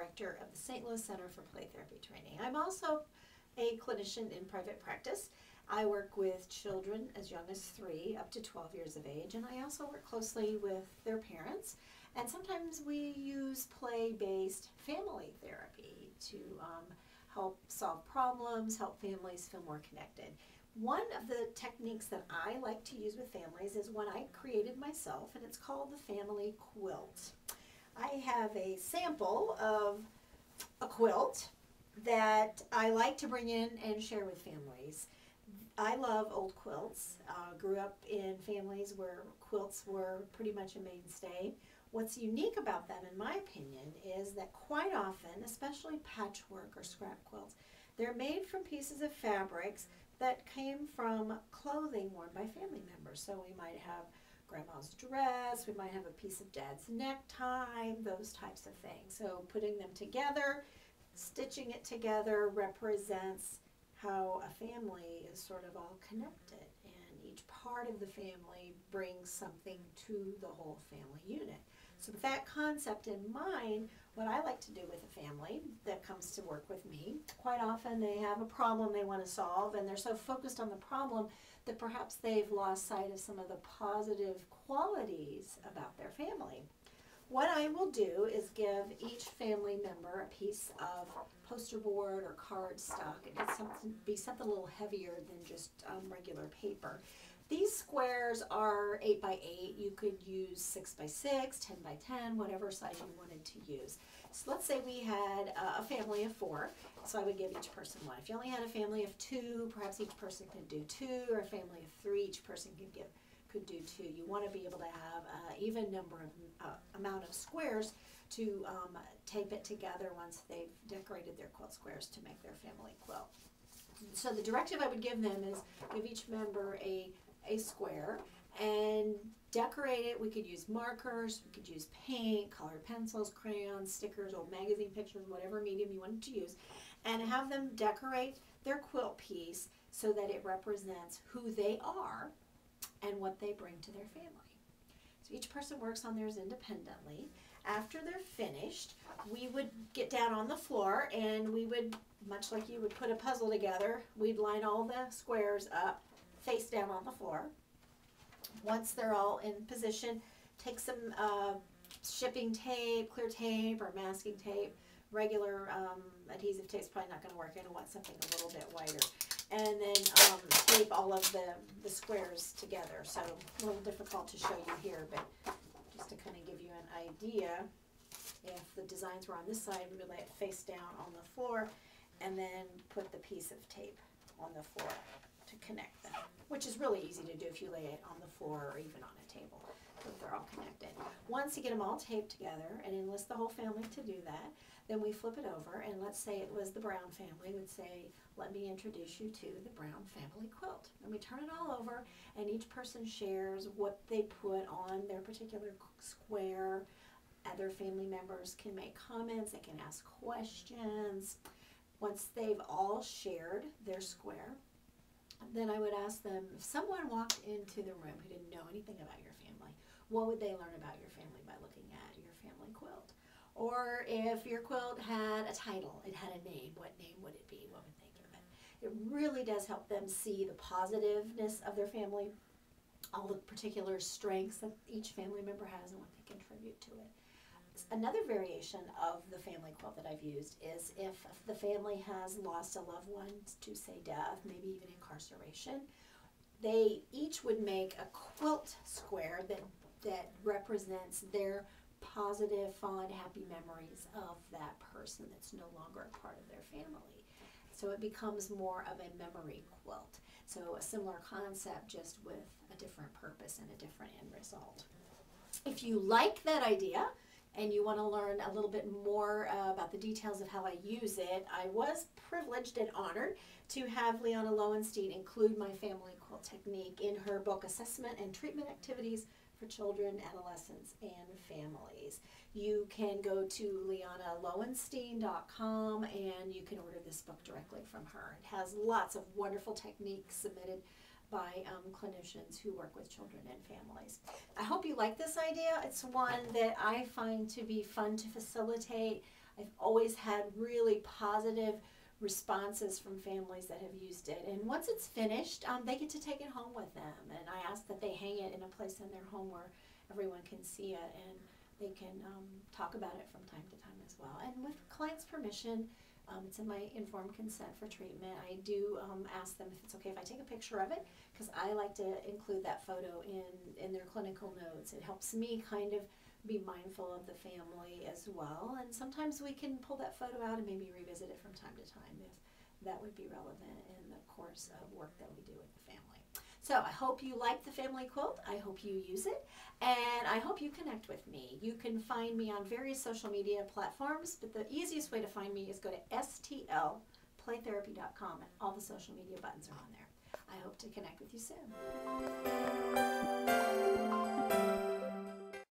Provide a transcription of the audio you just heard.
director of the St. Louis Center for Play Therapy Training. I'm also a clinician in private practice. I work with children as young as three up to 12 years of age, and I also work closely with their parents. And sometimes we use play based family therapy to um, help solve problems, help families feel more connected. One of the techniques that I like to use with families is one I created myself, and it's called the family quilt. I have a sample of a quilt that I like to bring in and share with families. I love old quilts. Uh, grew up in families where quilts were pretty much a mainstay. What's unique about them, in my opinion, is that quite often, especially patchwork or scrap quilts, they're made from pieces of fabrics that came from clothing worn by family members. So we might have grandma's dress, we might have a piece of dad's necktie, those types of things. So putting them together, stitching it together represents how a family is sort of all connected and each part of the family brings something to the whole family unit. With that concept in mind, what I like to do with a family that comes to work with me, quite often they have a problem they want to solve and they're so focused on the problem that perhaps they've lost sight of some of the positive qualities about their family. What I will do is give each family member a piece of poster board or card stock. It something, be something a little heavier than just um, regular paper. These squares are 8 by 8. You could use 6 by 6, 10 by 10, whatever size you wanted to use. So let's say we had a family of four, so I would give each person one. If you only had a family of two, perhaps each person could do two, or a family of three, each person could give could do two. You want to be able to have an even number of uh, amount of squares to um, tape it together once they've decorated their quilt squares to make their family quilt. So the directive I would give them is give each member a a square and decorate it. We could use markers, we could use paint, colored pencils, crayons, stickers, old magazine pictures, whatever medium you wanted to use, and have them decorate their quilt piece so that it represents who they are and what they bring to their family. So each person works on theirs independently. After they're finished, we would get down on the floor and we would, much like you would put a puzzle together, we'd line all the squares up face down on the floor. Once they're all in position, take some uh, shipping tape, clear tape, or masking tape. Regular um, adhesive tape is probably not going to work. You're going to want something a little bit wider. And then um, tape all of the, the squares together. So a little difficult to show you here, but just to kind of give you an idea, if the designs were on this side, we would lay it face down on the floor and then put the piece of tape on the floor to connect them, which is really easy to do if you lay it on the floor or even on a table, if they're all connected. Once you get them all taped together and enlist the whole family to do that, then we flip it over and let's say it was the Brown family would say, let me introduce you to the Brown family quilt. And we turn it all over and each person shares what they put on their particular square. Other family members can make comments, they can ask questions. Once they've all shared their square, then I would ask them if someone walked into the room who didn't know anything about your family, what would they learn about your family by looking at your family quilt? Or if your quilt had a title, it had a name, what name would it be? What would they give it? It really does help them see the positiveness of their family, all the particular strengths that each family member has and what they contribute to it. Another variation of the family quilt that I've used is if the family has lost a loved one to say death, maybe even incarceration, they each would make a quilt square that that represents their positive, fond, happy memories of that person that's no longer a part of their family. So it becomes more of a memory quilt. So a similar concept, just with a different purpose and a different end result. If you like that idea, and you want to learn a little bit more uh, about the details of how I use it, I was privileged and honored to have Liana Lowenstein include my family quilt technique in her book Assessment and Treatment Activities for Children, Adolescents, and Families. You can go to lianalowenstein.com and you can order this book directly from her. It has lots of wonderful techniques submitted by um, clinicians who work with children and families. I hope you like this idea. It's one that I find to be fun to facilitate. I've always had really positive responses from families that have used it. And once it's finished, um, they get to take it home with them. And I ask that they hang it in a place in their home where everyone can see it and they can um, talk about it from time to time as well. And with client's permission, um, it's in my informed consent for treatment. I do um, ask them if it's okay if I take a picture of it because I like to include that photo in, in their clinical notes. It helps me kind of be mindful of the family as well. And sometimes we can pull that photo out and maybe revisit it from time to time if that would be relevant in the course of work that we do with the family. So I hope you like the family quilt. I hope you use it. And I hope you connect with me. You can find me on various social media platforms, but the easiest way to find me is go to stlplaytherapy.com and all the social media buttons are on there. I hope to connect with you soon.